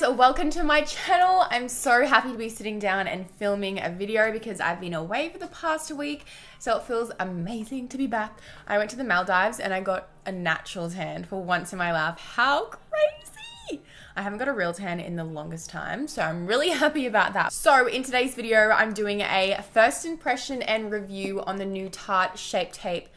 guys, welcome to my channel. I'm so happy to be sitting down and filming a video because I've been away for the past week, so it feels amazing to be back. I went to the Maldives and I got a natural tan for once in my life. How crazy! I haven't got a real tan in the longest time, so I'm really happy about that. So in today's video, I'm doing a first impression and review on the new Tarte Shape Tape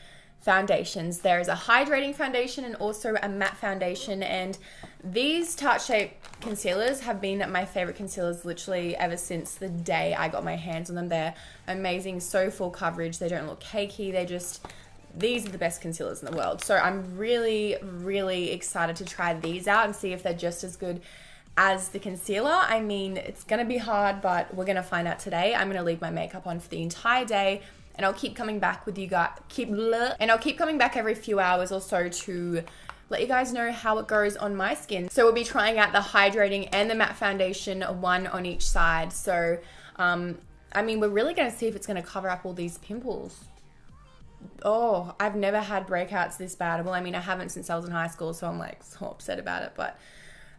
foundations. There is a hydrating foundation and also a matte foundation and these Tarte Shape concealers have been my favorite concealers literally ever since the day I got my hands on them. They're amazing, so full coverage. They don't look cakey. They just these are the best concealers in the world. So I'm really, really excited to try these out and see if they're just as good as the concealer. I mean, it's gonna be hard, but we're gonna find out today. I'm gonna leave my makeup on for the entire day and I'll keep coming back with you guys. Keep and I'll keep coming back every few hours or so to let you guys know how it goes on my skin. So we'll be trying out the hydrating and the matte foundation, one on each side. So, um, I mean, we're really going to see if it's going to cover up all these pimples. Oh, I've never had breakouts this bad. Well, I mean, I haven't since I was in high school, so I'm like so upset about it, but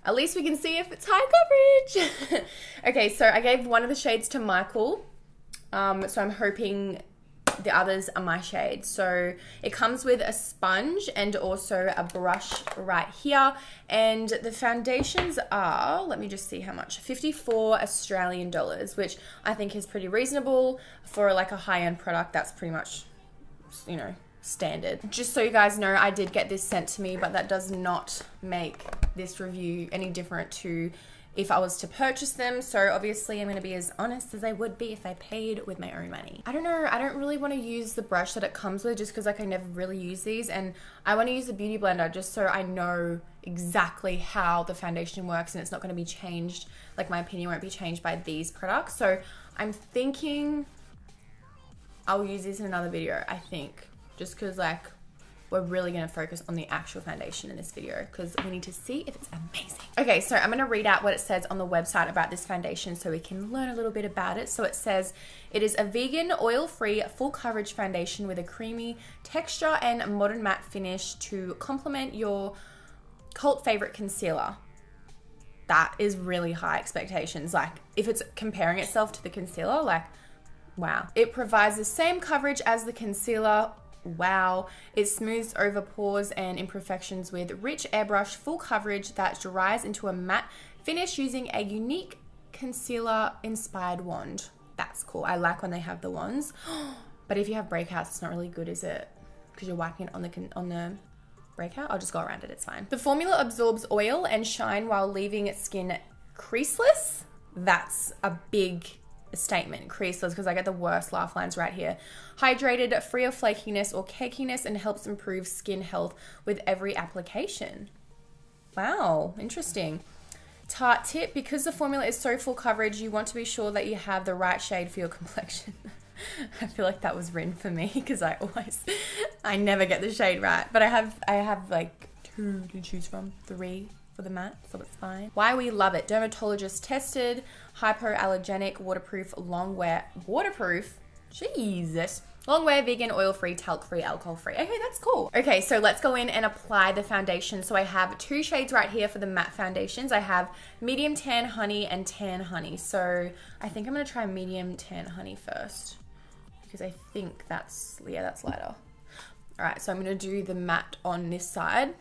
at least we can see if it's high coverage. okay, so I gave one of the shades to Michael. Um, so I'm hoping the others are my shade. So it comes with a sponge and also a brush right here. And the foundations are, let me just see how much, 54 Australian dollars, which I think is pretty reasonable for like a high-end product. That's pretty much, you know, standard. Just so you guys know, I did get this sent to me, but that does not make this review any different to if I was to purchase them. So obviously I'm going to be as honest as I would be if I paid with my own money. I don't know. I don't really want to use the brush that it comes with just because like I never really use these and I want to use the beauty blender just so I know exactly how the foundation works and it's not going to be changed. Like my opinion won't be changed by these products. So I'm thinking I'll use this in another video, I think. Just because like we're really going to focus on the actual foundation in this video because we need to see if it's amazing. Okay, so I'm going to read out what it says on the website about this foundation so we can learn a little bit about it. So it says it is a vegan, oil-free, full coverage foundation with a creamy texture and modern matte finish to complement your cult favorite concealer. That is really high expectations. Like if it's comparing itself to the concealer, like wow. It provides the same coverage as the concealer wow. It smooths over pores and imperfections with rich airbrush full coverage that dries into a matte finish using a unique concealer inspired wand. That's cool. I like when they have the wands. but if you have breakouts, it's not really good, is it? Because you're wiping it on the on the breakout. I'll just go around it. It's fine. The formula absorbs oil and shine while leaving skin creaseless. That's a big statement, creaseless, because I get the worst laugh lines right here. Hydrated, free of flakiness or cakiness, and helps improve skin health with every application. Wow, interesting. Tarte tip, because the formula is so full coverage, you want to be sure that you have the right shade for your complexion. I feel like that was written for me because I always, I never get the shade right. But I have, I have like two to choose from, three for the matte, so it's fine. Why we love it. Dermatologist tested, hypoallergenic, waterproof, long wear, waterproof, Jesus. Long wear, vegan, oil-free, talc-free, alcohol-free. Okay, that's cool. Okay, so let's go in and apply the foundation. So I have two shades right here for the matte foundations. I have medium tan honey and tan honey. So I think I'm gonna try medium tan honey first because I think that's, yeah, that's lighter. All right, so I'm gonna do the matte on this side.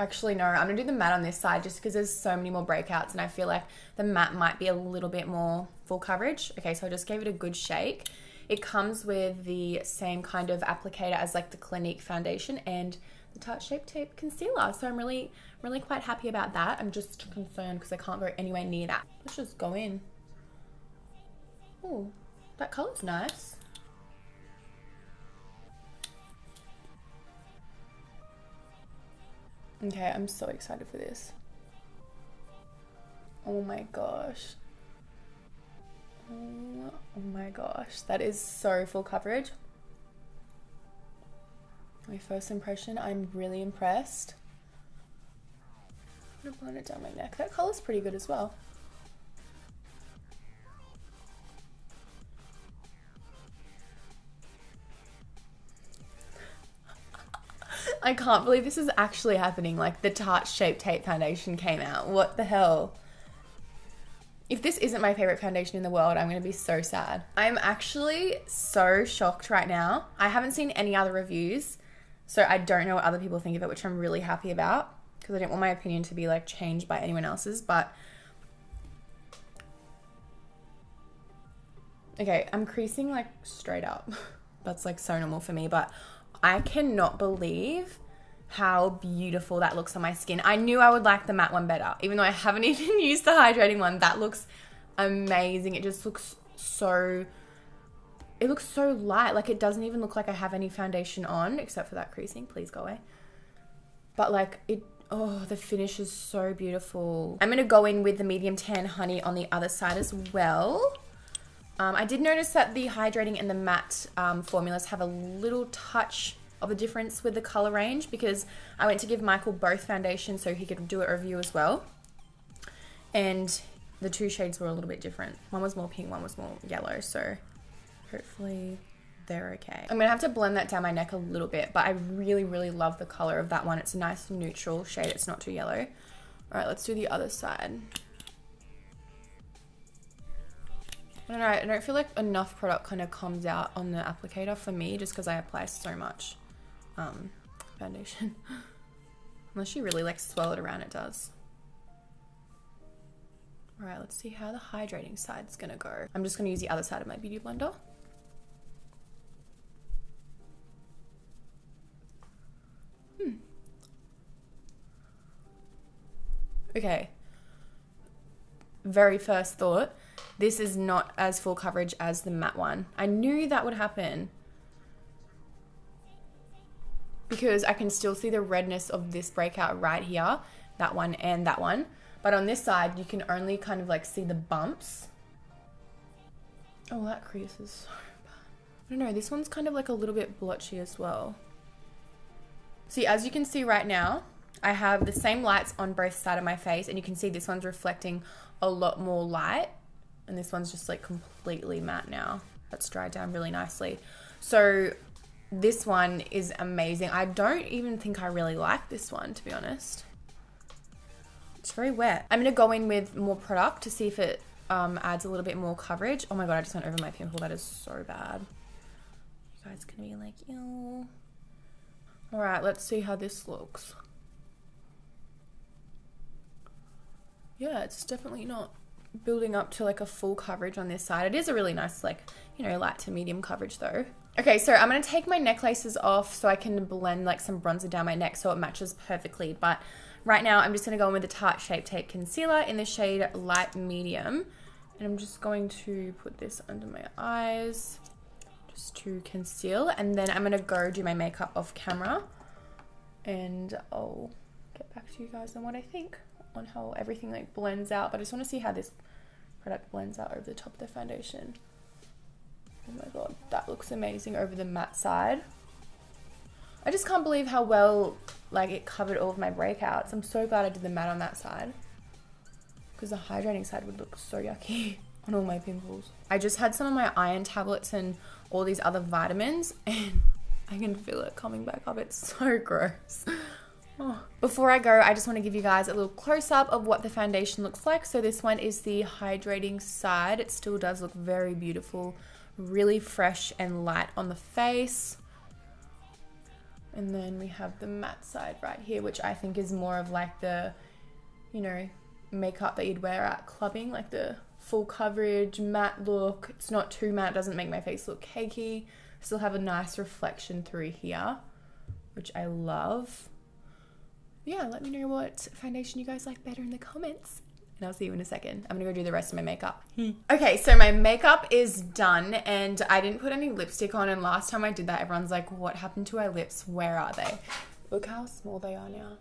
Actually, no, I'm gonna do the matte on this side just because there's so many more breakouts and I feel like the matte might be a little bit more full coverage. Okay, so I just gave it a good shake. It comes with the same kind of applicator as like the Clinique foundation and the Tarte Shape Tape concealer. So I'm really, really quite happy about that. I'm just concerned because I can't go anywhere near that. Let's just go in. Oh, that color's nice. Okay, I'm so excited for this. Oh my gosh. Oh, my gosh, that is so full coverage. My first impression, I'm really impressed. I'm gonna blend it down my neck. That color's pretty good as well. I can't believe this is actually happening. Like the Tarte Shape Tape foundation came out. What the hell? If this isn't my favorite foundation in the world, I'm going to be so sad. I'm actually so shocked right now. I haven't seen any other reviews, so I don't know what other people think of it, which I'm really happy about because I didn't want my opinion to be like changed by anyone else's, but Okay, I'm creasing like straight up. That's like so normal for me, but I cannot believe how beautiful that looks on my skin. I knew I would like the matte one better, even though I haven't even used the hydrating one. That looks amazing. It just looks so it looks so light. Like it doesn't even look like I have any foundation on except for that creasing. Please go away. But like it oh, the finish is so beautiful. I'm going to go in with the medium tan honey on the other side as well. Um, I did notice that the hydrating and the matte um, formulas have a little touch of a difference with the color range because I went to give Michael both foundations so he could do a review as well. And the two shades were a little bit different. One was more pink, one was more yellow. So hopefully they're okay. I'm gonna have to blend that down my neck a little bit, but I really, really love the color of that one. It's a nice neutral shade. It's not too yellow. All right, let's do the other side. I don't know, I don't feel like enough product kind of comes out on the applicator for me just because I apply so much um, foundation. Unless you really like to swirl it around, it does. All right, let's see how the hydrating side's gonna go. I'm just gonna use the other side of my beauty blender. Hmm. Okay. Very first thought this is not as full coverage as the matte one. I knew that would happen because I can still see the redness of this breakout right here, that one and that one. But on this side, you can only kind of like see the bumps. Oh, that crease is so bad. I don't know, this one's kind of like a little bit blotchy as well. See, as you can see right now, I have the same lights on both sides of my face and you can see this one's reflecting a lot more light and this one's just like completely matte now. That's dried down really nicely. So this one is amazing. I don't even think I really like this one, to be honest. It's very wet. I'm going to go in with more product to see if it um, adds a little bit more coverage. Oh my god, I just went over my pimple. That is so bad. You guys can be like, ew. Alright, let's see how this looks. Yeah, it's definitely not building up to like a full coverage on this side. It is a really nice like, you know, light to medium coverage though. Okay, so I'm going to take my necklaces off so I can blend like some bronzer down my neck so it matches perfectly. But right now I'm just going to go in with the Tarte Shape Tape Concealer in the shade Light Medium. And I'm just going to put this under my eyes just to conceal. And then I'm going to go do my makeup off camera. And I'll get back to you guys on what I think on how everything like blends out. But I just want to see how this product blends out over the top of the foundation. Oh my god, that looks amazing over the matte side. I just can't believe how well like it covered all of my breakouts. I'm so glad I did the matte on that side. Because the hydrating side would look so yucky on all my pimples. I just had some of my iron tablets and all these other vitamins and I can feel it coming back up. It's so gross. Before I go, I just want to give you guys a little close up of what the foundation looks like. So this one is the hydrating side. It still does look very beautiful, really fresh and light on the face. And then we have the matte side right here, which I think is more of like the, you know, makeup that you'd wear at clubbing, like the full coverage, matte look. It's not too matte, doesn't make my face look cakey. Still have a nice reflection through here, which I love yeah, let me know what foundation you guys like better in the comments. And I'll see you in a second. I'm gonna go do the rest of my makeup. Hmm. okay, so my makeup is done and I didn't put any lipstick on. And last time I did that, everyone's like, what happened to our lips? Where are they? Look how small they are now.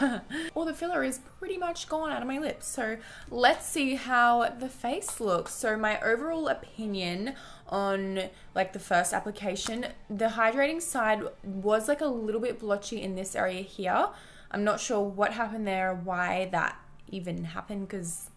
All the filler is pretty much gone out of my lips. So let's see how the face looks. So my overall opinion on like the first application, the hydrating side was like a little bit blotchy in this area here. I'm not sure what happened there, why that even happened because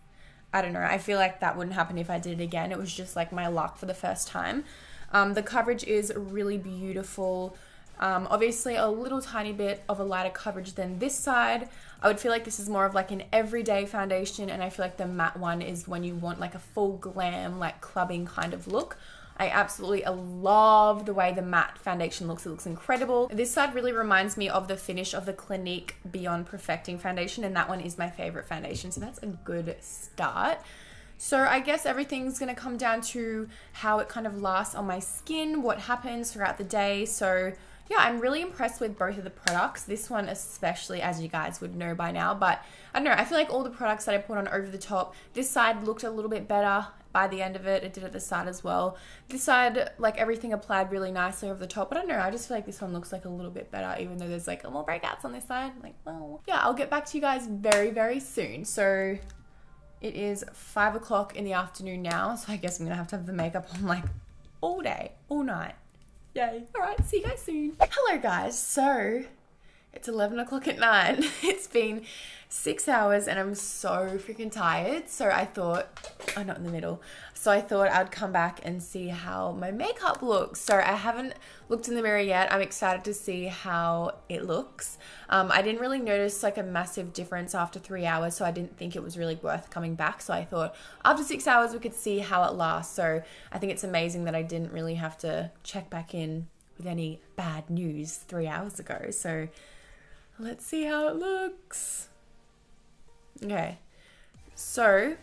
I don't know. I feel like that wouldn't happen if I did it again. It was just like my luck for the first time. Um, the coverage is really beautiful. Um, obviously, a little tiny bit of a lighter coverage than this side. I would feel like this is more of like an everyday foundation, and I feel like the matte one is when you want like a full glam, like clubbing kind of look. I absolutely love the way the matte foundation looks. It looks incredible. This side really reminds me of the finish of the Clinique Beyond Perfecting foundation, and that one is my favorite foundation. So that's a good start. So I guess everything's gonna come down to how it kind of lasts on my skin, what happens throughout the day. So yeah, I'm really impressed with both of the products. This one especially, as you guys would know by now. But I don't know, I feel like all the products that I put on over the top, this side looked a little bit better by the end of it. It did at the side as well. This side, like everything applied really nicely over the top. But I don't know, I just feel like this one looks like a little bit better, even though there's like more breakouts on this side. Like, well, yeah, I'll get back to you guys very, very soon. So it is five o'clock in the afternoon now, so I guess I'm gonna have to have the makeup on like all day, all night. Yay. All right, see you guys soon. Hello, guys. So it's 11 o'clock at night. It's been six hours and I'm so freaking tired. So I thought, I'm oh, not in the middle. So I thought I'd come back and see how my makeup looks. So I haven't looked in the mirror yet. I'm excited to see how it looks. Um, I didn't really notice like a massive difference after three hours. So I didn't think it was really worth coming back. So I thought after six hours, we could see how it lasts. So I think it's amazing that I didn't really have to check back in with any bad news three hours ago. So let's see how it looks. Okay, so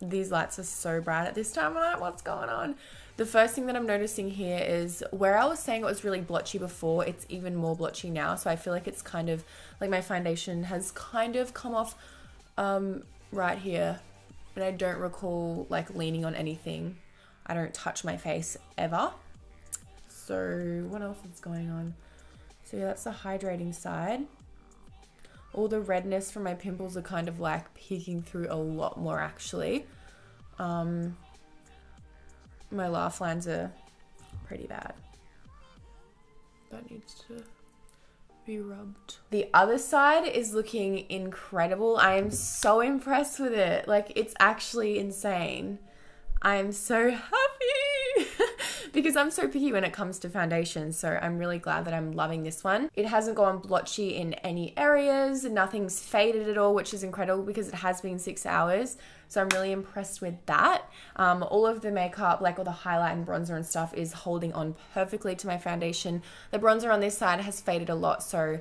these lights are so bright at this time of night. What's going on? The first thing that I'm noticing here is where I was saying it was really blotchy before, it's even more blotchy now. So I feel like it's kind of like my foundation has kind of come off um, right here. And I don't recall like leaning on anything. I don't touch my face ever. So what else is going on? So yeah, that's the hydrating side all the redness from my pimples are kind of like peeking through a lot more actually. Um, my laugh lines are pretty bad. That needs to be rubbed. The other side is looking incredible. I am so impressed with it. Like, it's actually insane. I am so happy. Because I'm so picky when it comes to foundation. So I'm really glad that I'm loving this one. It hasn't gone blotchy in any areas. Nothing's faded at all, which is incredible because it has been six hours. So I'm really impressed with that. Um, all of the makeup, like all the highlight and bronzer and stuff is holding on perfectly to my foundation. The bronzer on this side has faded a lot. So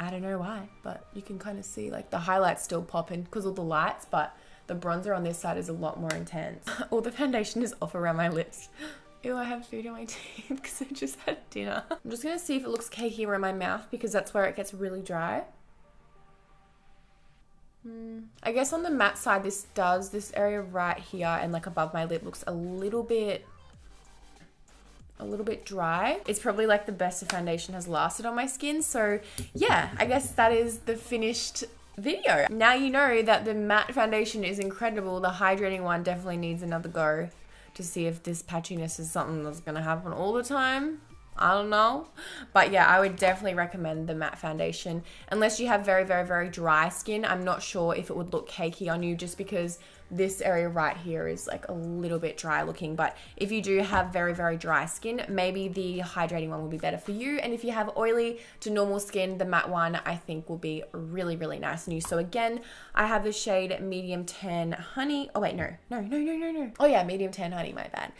I don't know why, but you can kind of see like the highlights still popping because of the lights, but the bronzer on this side is a lot more intense. All the foundation is off around my lips. Ew, I have food in my teeth because I just had dinner. I'm just gonna see if it looks cakey around my mouth because that's where it gets really dry. Mm. I guess on the matte side, this does, this area right here and like above my lip looks a little bit, a little bit dry. It's probably like the best the foundation has lasted on my skin. So yeah, I guess that is the finished video. Now you know that the matte foundation is incredible. The hydrating one definitely needs another go to see if this patchiness is something that's going to happen all the time. I don't know. But yeah, I would definitely recommend the matte foundation. Unless you have very, very, very dry skin, I'm not sure if it would look cakey on you just because this area right here is like a little bit dry looking but if you do have very very dry skin maybe the hydrating one will be better for you. And if you have oily to normal skin the matte one I think will be really really nice on you. So again I have the shade medium tan honey. Oh wait no no no no no no. Oh yeah medium tan honey my bad.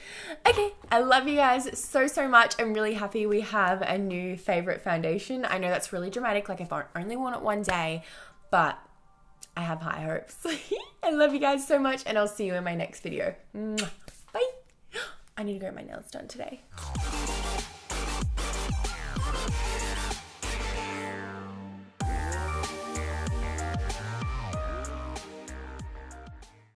Okay I love you guys so so much. I'm really happy we have a new favorite foundation. I know that's really dramatic like if I only want it one day but I have high hopes. I love you guys so much, and I'll see you in my next video. Bye. I need to get my nails done today.